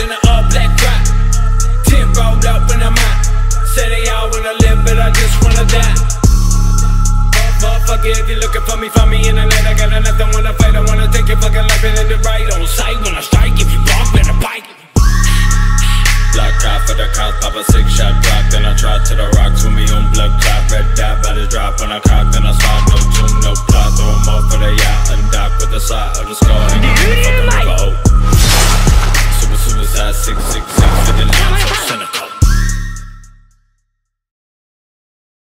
in an all uh, black rock. Ten rolled up in a mat. Say they all wanna live, but I just wanna die. Motherfucker, if you're looking for me, find me in the night. I got nothing, wanna fight. I wanna take your fucking life and end it right on sight. When I strike, if you block, better bite. Block off for the cops, pop a six shot block. Then I try to the rocks with me on blood clot. Red dot, bodies drop on a cock. Then I slide, no tune, no plot. Throw off for the yacht, and undock with the side of the scar six six.